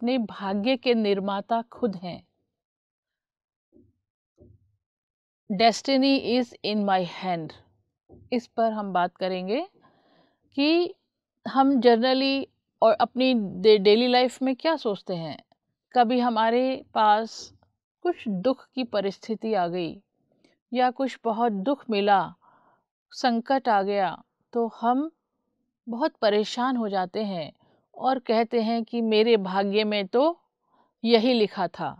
अपने भाग्य के निर्माता खुद हैं। Destiny is in my hand इस पर हम बात करेंगे कि हम जनरली और अपनी डेली लाइफ में क्या सोचते हैं। कभी हमारे पास कुछ दुख की परिस्थिति आ गई या कुछ बहुत दुख मिला, संकट आ गया तो हम बहुत परेशान हो जाते हैं। और कहते हैं कि मेरे भाग्य में तो यही लिखा था।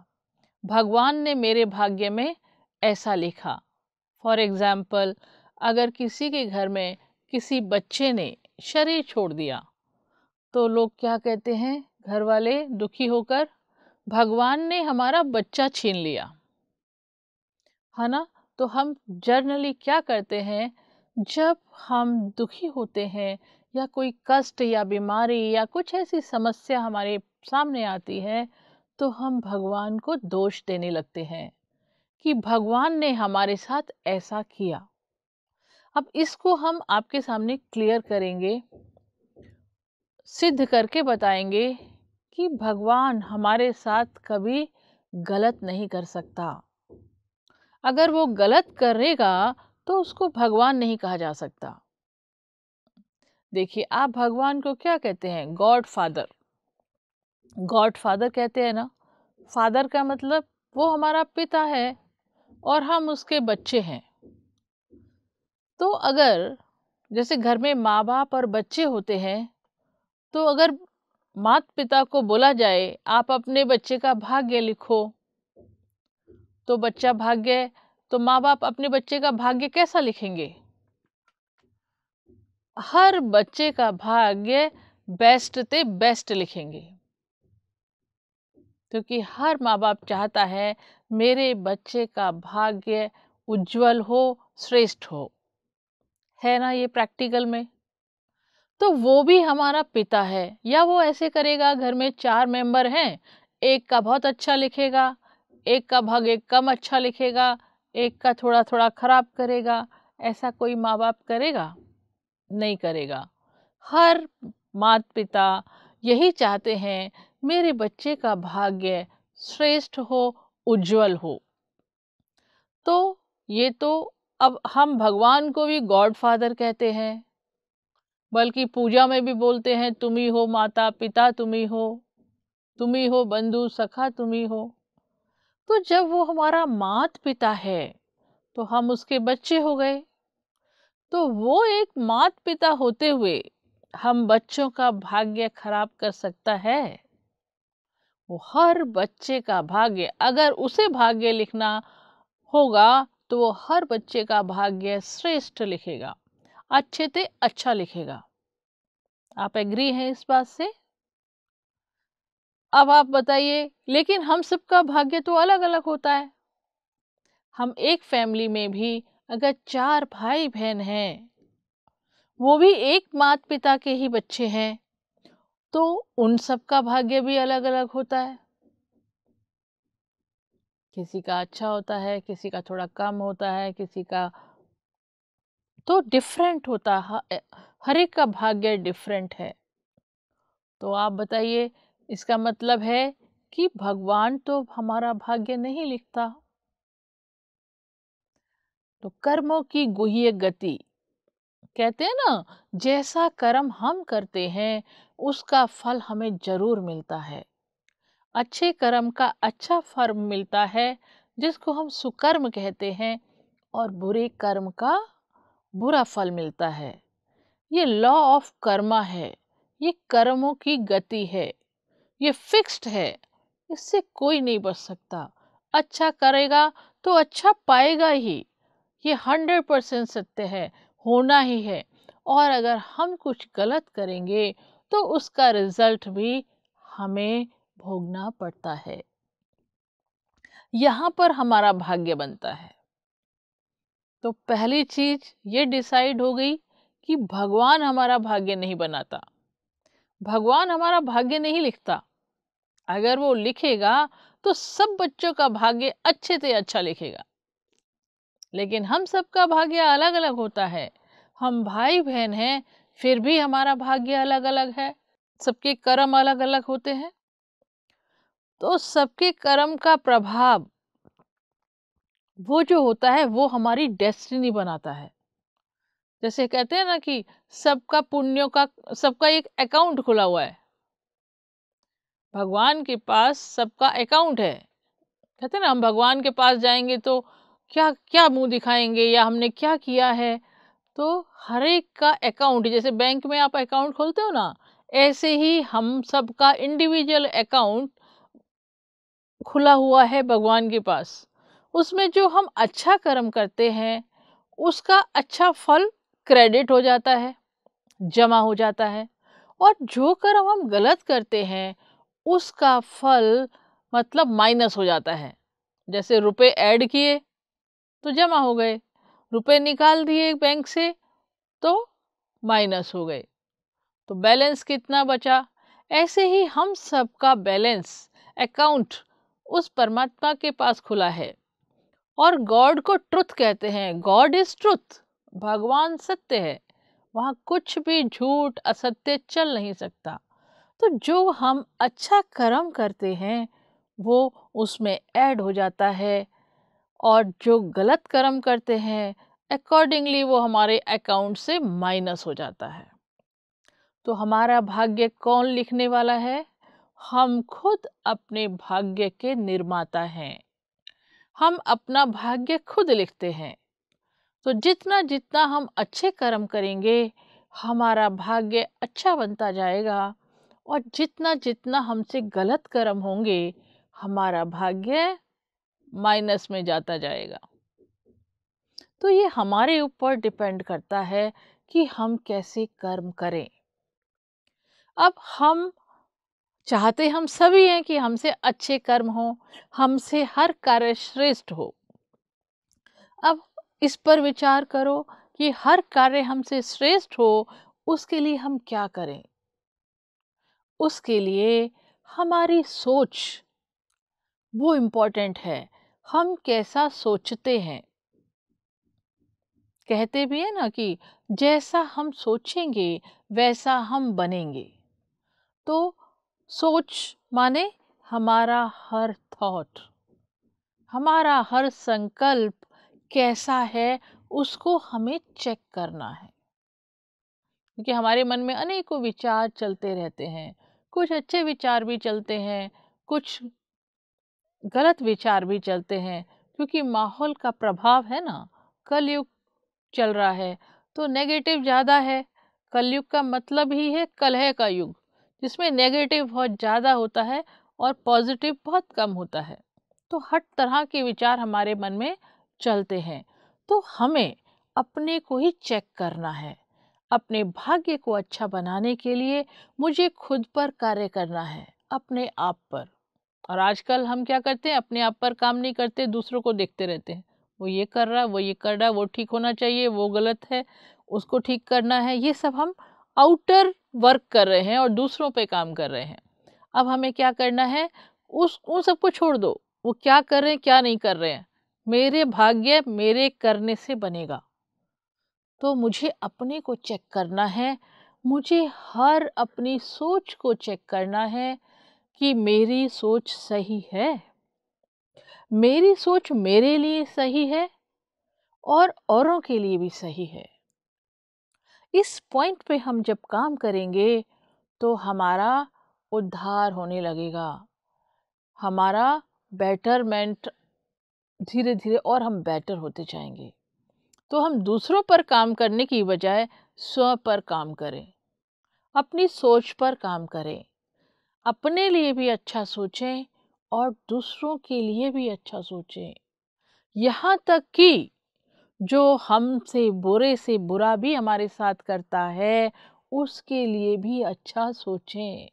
भगवान ने मेरे भाग्य में ऐसा लिखा। फॉर एग्ज़ाम्पल अगर किसी के घर में किसी बच्चे ने शरीर छोड़ दिया तो लोग क्या कहते हैं? घर वाले दुखी होकर, भगवान ने हमारा बच्चा छीन लिया। है ना? तो हम जर्नली क्या करते हैं? जब हम दुखी होते हैं या कोई कष्ट या बीमारी या कुछ ऐसी समस्या हमारे सामने आती है तो हम भगवान को दोष देने लगते हैं कि भगवान ने हमारे साथ ऐसा किया। अब इसको हम आपके सामने क्लियर करेंगे, सिद्ध करके बताएँगे कि भगवान हमारे साथ कभी गलत नहीं कर सकता। अगर वो गलत करेगा तो उसको भगवान नहीं कहा जा सकता। देखिए, आप भगवान को क्या कहते हैं? गॉड फादर गॉड फादर कहते हैं ना? फादर का मतलब वो हमारा पिता है और हम उसके बच्चे हैं। तो अगर जैसे घर में माँ बाप और बच्चे होते हैं तो अगर मात पिता को बोला जाए, आप अपने बच्चे का भाग्य लिखो। तो बच्चा भाग्य तो माँ बाप अपने बच्चे का भाग्य कैसा लिखेंगे? हर बच्चे का भाग्य बेस्ट ते बेस्ट लिखेंगे। क्योंकि हर माँ बाप चाहता है मेरे बच्चे का भाग्य उज्जवल हो, श्रेष्ठ हो। है ना ये प्रैक्टिकल में? तो वो भी हमारा पिता है, या वो ऐसे करेगा, घर में चार मेंबर हैं, एक का बहुत अच्छा लिखेगा, एक का भाग्य कम अच्छा लिखेगा, एक का थोड़ा थोड़ा खराब करेगा, ऐसा कोई माँ बाप करेगा? नहीं करेगा। हर माता पिता यही चाहते हैं, मेरे बच्चे का भाग्य श्रेष्ठ हो, उज्जवल हो। तो ये तो अब हम भगवान को भी गॉड फादर कहते हैं। बल्कि पूजा में भी बोलते हैं, तुम ही हो माता पिता तुम ही हो। तुम ही हो बंधु, सखा, तुम ही हो। तो जब वो हमारा मात पिता है तो हम उसके बच्चे हो गए। तो वो एक मात पिता होते हुए हम बच्चों का भाग्य खराब कर सकता है? वो हर बच्चे का भाग्य, अगर उसे भाग्य लिखना होगा तो वो हर बच्चे का भाग्य श्रेष्ठ लिखेगा। अच्छे से अच्छा लिखेगा। आप एग्री हैं इस बात से? अब आप बताइए, लेकिन हम सबका भाग्य तो अलग अलग होता है। हम एक फैमिली में भी अगर चार भाई बहन हैं, वो भी एक माता पिता के ही बच्चे हैं तो उन सब का भाग्य भी अलग अलग होता है। किसी का अच्छा होता है, किसी का थोड़ा कम होता है, किसी का तो डिफरेंट होता है, हर एक का भाग्य डिफरेंट है। तो आप बताइए, इसका मतलब है कि भगवान तो हमारा भाग्य नहीं लिखता। तो कर्मों की गुह्य गति। कहते हैं ना, जैसा कर्म हम करते हैं, उसका फल हमें ज़रूर मिलता है। अच्छे कर्म का अच्छा फल मिलता है, जिसको हम सुकर्म कहते हैं, और बुरे कर्म का बुरा फल मिलता है। ये लॉ ऑफ़ कर्मा है, ये कर्मों की गति है, ये फिक्स्ड है, इससे कोई नहीं बच सकता। अच्छा करेगा तो अच्छा पाएगा ही। ये हंड्रेड परसेंट सत्य है, होना ही है। और अगर हम कुछ गलत करेंगे तो उसका रिज़ल्ट भी हमें भोगना पड़ता है। यहाँ पर हमारा भाग्य बनता है। तो पहली चीज़ ये डिसाइड हो गई कि भगवान हमारा भाग्य नहीं बनाता। भगवान हमारा भाग्य नहीं लिखता। अगर वो लिखेगा तो सब बच्चों का भाग्य अच्छे से अच्छा लिखेगा। लेकिन हम सबका भाग्य अलग अलग होता है। हम भाई बहन हैं, फिर भी हमारा भाग्य अलग अलग है। सबके कर्म अलग अलग होते हैं। तो सबके कर्म का प्रभाव, वो जो होता है, वो हमारी डेस्टिनी बनाता है। जैसे कहते हैं ना कि सबका पुण्यों का, सबका एक अकाउंट खुला हुआ है। भगवान के पास सबका अकाउंट है। कहते हैं ना, हम भगवान के पास जाएँगे तो क्या क्या मुँह दिखाएँगे या हमने क्या किया है? तो हर एक का अकाउंट, जैसे बैंक में आप अकाउंट खोलते हो ना, ऐसे ही हम सबका इंडिविजुअल अकाउंट खुला हुआ है भगवान के पास। उसमें जो हम अच्छा कर्म करते हैं, उसका अच्छा फल क्रेडिट हो जाता है, जमा हो जाता है और जो कर्म हम गलत करते हैं, उसका फल मतलब माइनस हो जाता है। जैसे रुपए ऐड किए तो जमा हो गए। रुपए निकाल दिए बैंक से तो माइनस हो गए। तो बैलेंस कितना बचा? ऐसे ही हम सबका बैलेंस अकाउंट उस परमात्मा के पास खुला है। और गॉड को ट्रुथ कहते हैं। God is truth. भगवान सत्य है। वहाँ कुछ भी झूठ, असत्य चल नहीं सकता। तो जो हम अच्छा कर्म करते हैं, वो उसमें ऐड हो जाता है। और जो गलत कर्म करते हैं अकॉर्डिंगली वो हमारे अकाउंट से माइनस हो जाता है। तो हमारा भाग्य कौन लिखने वाला है? हम खुद अपने भाग्य के निर्माता हैं। हम अपना भाग्य खुद लिखते हैं। तो जितना जितना हम अच्छे कर्म करेंगे, हमारा भाग्य अच्छा बनता जाएगा और जितना जितना हमसे गलत कर्म होंगे, हमारा भाग्य माइनस में जाता जाएगा। तो ये हमारे ऊपर डिपेंड करता है कि हम कैसे कर्म करें। अब हम चाहते हम सभी हैं कि हमसे अच्छे कर्म हो, हमसे हर कार्य श्रेष्ठ हो। अब इस पर विचार करो कि हर कार्य हमसे श्रेष्ठ हो, उसके लिए हम क्या करें? उसके लिए हमारी सोच वो इम्पोर्टेंट है। हम कैसा सोचते हैं? कहते भी है ना कि जैसा हम सोचेंगे, वैसा हम बनेंगे। तो सोच माने हमारा हर थॉट हमारा हर संकल्प कैसा है, उसको हमें चेक करना है। क्योंकि हमारे मन में अनेकों विचार चलते रहते हैं, कुछ अच्छे विचार भी चलते हैं, कुछ गलत विचार भी चलते हैं, क्योंकि माहौल का प्रभाव है ना, कलयुग चल रहा है तो नेगेटिव ज़्यादा है, कलयुग का मतलब ही है कलह का युग, जिसमें नेगेटिव बहुत ज़्यादा होता है और पॉजिटिव बहुत कम होता है तो हर तरह के विचार हमारे मन में चलते हैं तो हमें अपने को ही चेक करना है, अपने भाग्य को अच्छा बनाने के लिए मुझे खुद पर कार्य करना है, अपने आप पर। और आजकल हम क्या करते हैं, अपने आप पर काम नहीं करते, दूसरों को देखते रहते हैं। वो ये कर रहा है, वो ये कर रहा है, वो ठीक होना चाहिए, वो गलत है, उसको ठीक करना है। ये सब हम आउटर वर्क कर रहे हैं और दूसरों पे काम कर रहे हैं। अब हमें क्या करना है, उस, उन सबको छोड़ दो। वो क्या कर रहे हैं, क्या नहीं कर रहे हैं। मेरे भाग्य मेरे करने से बनेगा। तो मुझे अपने को चेक करना है, मुझे हर अपनी सोच को चेक करना है कि मेरी सोच सही है? मेरी सोच मेरे लिए सही है और औरों के लिए भी सही है। इस पॉइंट पे हम जब काम करेंगे तो हमारा उद्धार होने लगेगा। हमारा बेटरमेंट धीरे धीरे और हम बेटर होते जाएँगे। तो हम दूसरों पर काम करने की बजाय स्व पर काम करें। अपनी सोच पर काम करें। अपने लिए भी अच्छा सोचें और दूसरों के लिए भी अच्छा सोचें। यहाँ तक कि जो हमसे बुरे से बुरा भी हमारे साथ करता है, उसके लिए भी अच्छा सोचें।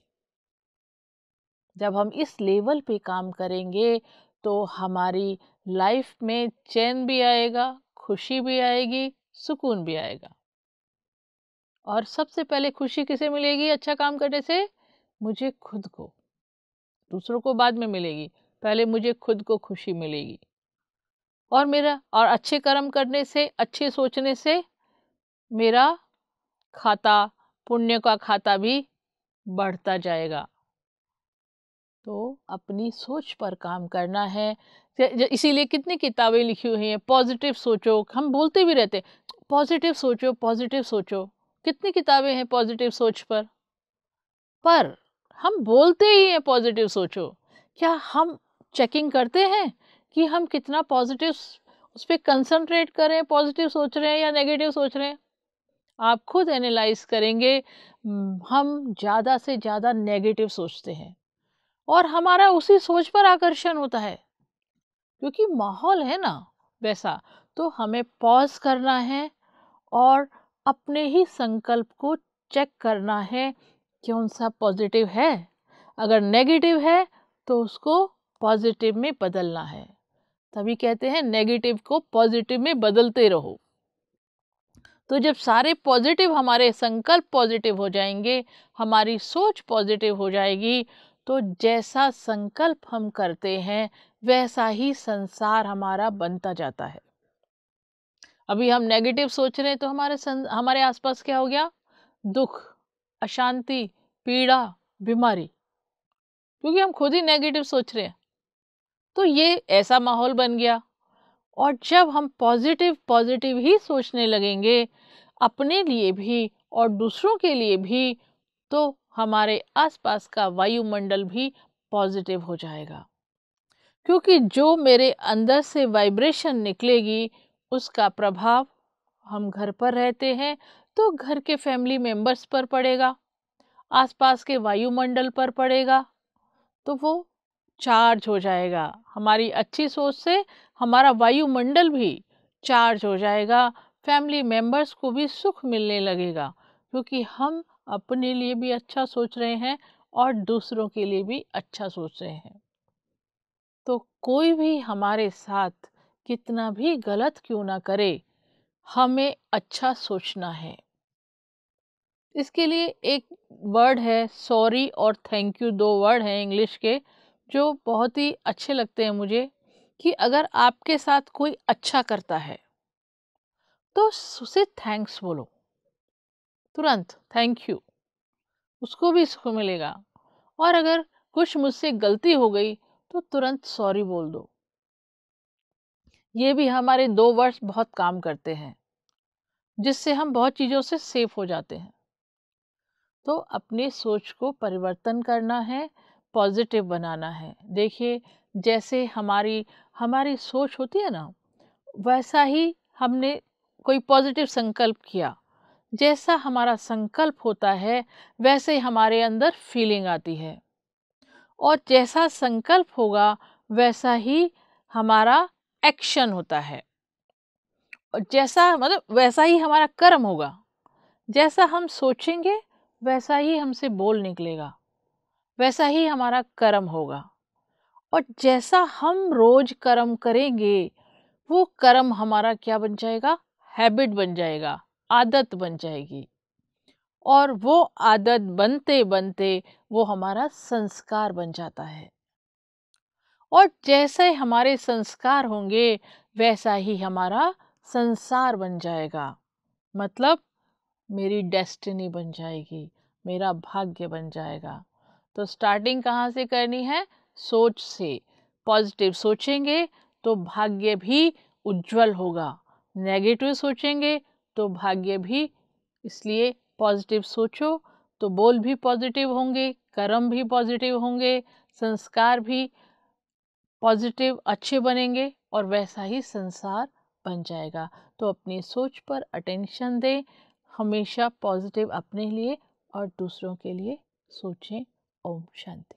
जब हम इस लेवल पे काम करेंगे तो हमारी लाइफ में चैन भी आएगा, खुशी भी आएगी, सुकून भी आएगा। और सबसे पहले खुशी किसे मिलेगी अच्छा काम करने से? मुझे खुद को। दूसरों को बाद में मिलेगी, पहले मुझे खुद को खुशी मिलेगी। और मेरा, और अच्छे कर्म करने से, अच्छे सोचने से मेरा खाता, पुण्य का खाता भी बढ़ता जाएगा। तो अपनी सोच पर काम करना है। इसीलिए कितनी किताबें लिखी हुई हैं, पॉजिटिव सोचो, हम बोलते भी रहते पॉजिटिव सोचो पॉजिटिव सोचो। कितनी किताबें हैं पॉजिटिव सोच पर? पर हम बोलते ही हैं पॉजिटिव सोचो। क्या हम चेकिंग करते हैं कि हम कितना पॉजिटिव उस पर कंसनट्रेट करें पॉजिटिव सोच रहे हैं या नेगेटिव सोच रहे हैं? आप खुद एनालाइज करेंगे हम ज़्यादा से ज़्यादा नेगेटिव सोचते हैं। और हमारा उसी सोच पर आकर्षण होता है। क्योंकि माहौल है ना, वैसा। तो हमें पॉज करना है और अपने ही संकल्प को चेक करना है कौन सा पॉजिटिव है? अगर नेगेटिव है तो उसको पॉजिटिव में बदलना है। तभी कहते हैं नेगेटिव को पॉजिटिव में बदलते रहो। तो जब सारे पॉजिटिव हमारे संकल्प पॉजिटिव हो जाएँगे हमारी सोच पॉजिटिव हो जाएगी तो जैसा संकल्प हम करते हैं वैसा ही संसार हमारा बनता जाता है। अभी हम नेगेटिव सोच रहे हैं तो हमारे सं, हमारे आसपास क्या हो गया? दुख। अशांति, पीड़ा, बीमारी, क्योंकि हम खुद ही नेगेटिव सोच रहे हैं। तो ये ऐसा माहौल बन गया और जब हम पॉजिटिव पॉजिटिव ही सोचने लगेंगे अपने लिए भी और दूसरों के लिए भी तो हमारे आसपास का वायुमंडल भी पॉजिटिव हो जाएगा। क्योंकि जो मेरे अंदर से वाइब्रेशन निकलेगी, उसका प्रभाव हम घर पर रहते हैं तो घर के फैमिली मेंबर्स पर पड़ेगा, आसपास के वायुमंडल पर पड़ेगा तो वो चार्ज हो जाएगा। हमारी अच्छी सोच से हमारा वायुमंडल भी चार्ज हो जाएगा फैमिली मेंबर्स को भी सुख मिलने लगेगा, क्योंकि हम अपने लिए भी अच्छा सोच रहे हैं और दूसरों के लिए भी अच्छा सोच रहे हैं। तो कोई भी हमारे साथ कितना भी गलत क्यों ना करे, हमें अच्छा सोचना है। इसके लिए एक वर्ड है सॉरी और थैंक यू दो वर्ड हैं इंग्लिश के, जो बहुत ही अच्छे लगते हैं मुझे कि अगर आपके साथ कोई अच्छा करता है तो उसे थैंक्स बोलो। तुरंत थैंक यू उसको भी सुख मिलेगा। और अगर कुछ मुझसे गलती हो गई तो तुरंत सॉरी बोल दो। ये भी हमारे दो वर्ड्स बहुत काम करते हैं, जिससे हम बहुत चीज़ों से सेफ़ हो जाते हैं। तो अपने सोच को परिवर्तन करना है, पॉजिटिव बनाना है। देखिए, जैसे हमारी हमारी सोच होती है ना, वैसा ही हमने कोई पॉजिटिव संकल्प किया। जैसा हमारा संकल्प होता है, वैसे हमारे अंदर फीलिंग आती है। और जैसा संकल्प होगा, वैसा ही हमारा एक्शन होता है। और जैसा मतलब वैसा ही हमारा कर्म होगा। जैसा हम सोचेंगे वैसा ही हमसे बोल निकलेगा, वैसा ही हमारा कर्म होगा। और जैसा हम रोज कर्म करेंगे, वो कर्म हमारा क्या बन जाएगा? हैबिट बन जाएगा, आदत बन जाएगी। और वो आदत बनते बनते वो हमारा संस्कार बन जाता है। और जैसे हमारे संस्कार होंगे, वैसा ही हमारा संसार बन जाएगा। मतलब मेरी डेस्टिनी बन जाएगी, मेरा भाग्य बन जाएगा। तो स्टार्टिंग कहाँ से करनी है? सोच से। पॉजिटिव सोचेंगे तो भाग्य भी उज्जवल होगा। नेगेटिव सोचेंगे तो भाग्य भी। इसलिए पॉजिटिव सोचो तो बोल भी पॉजिटिव होंगे, कर्म भी पॉजिटिव होंगे, संस्कार भी पॉजिटिव अच्छे बनेंगे और वैसा ही संसार बन जाएगा। तो अपनी सोच पर अटेंशन दें हमेशा पॉजिटिव अपने लिए और दूसरों के लिए सोचें। ओम शांति।